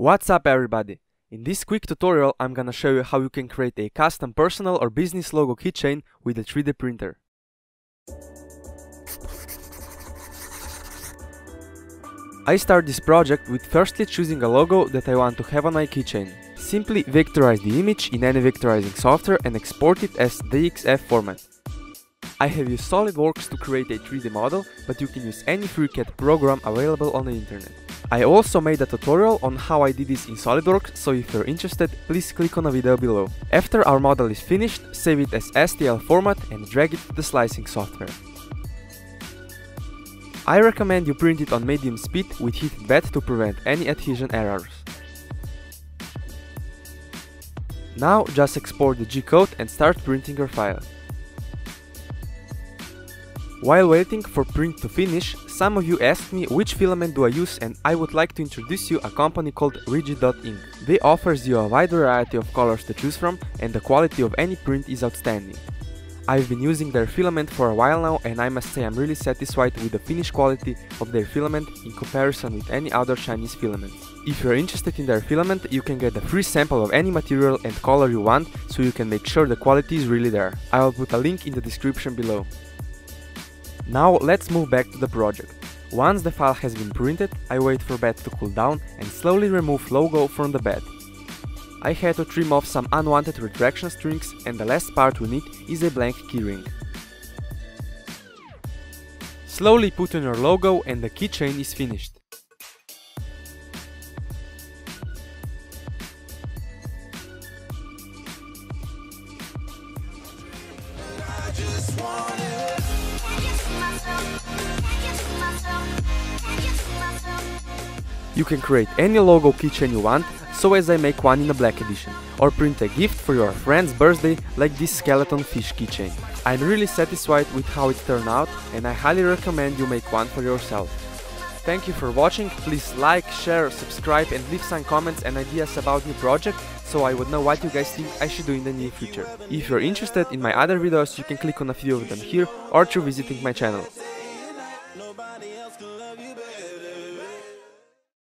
What's up everybody? In this quick tutorial I'm gonna show you how you can create a custom personal or business logo keychain with a 3D printer. I start this project with firstly choosing a logo that I want to have on my keychain. Simply vectorize the image in any vectorizing software and export it as DXF format. I have used SolidWorks to create a 3D model, but you can use any FreeCAD program available on the internet. I also made a tutorial on how I did this in SolidWorks, so if you're interested, please click on the video below. After our model is finished, save it as STL format and drag it to the slicing software. I recommend you print it on medium speed with heated bed to prevent any adhesion errors. Now just export the G-code and start printing your file. While waiting for print to finish, some of you asked me which filament do I use and I would like to introduce you a company called Rigid.ink. They offers you a wide variety of colors to choose from and the quality of any print is outstanding. I've been using their filament for a while now and I must say I'm really satisfied with the finish quality of their filament in comparison with any other Chinese filaments. If you're interested in their filament, you can get a free sample of any material and color you want so you can make sure the quality is really there. I will put a link in the description below. Now let's move back to the project. Once the file has been printed, I wait for bed to cool down and slowly remove logo from the bed. I had to trim off some unwanted retraction strings and the last part we need is a blank keyring. Slowly put on your logo and the keychain is finished. You can create any logo keychain you want, so as I make one in a black edition, or print a gift for your friend's birthday like this skeleton fish keychain. I'm really satisfied with how it turned out and I highly recommend you make one for yourself. Thank you for watching, please like, share, subscribe and leave some comments and ideas about new project so I would know what you guys think I should do in the near future. If you're interested in my other videos you can click on a few of them here or through visiting my channel.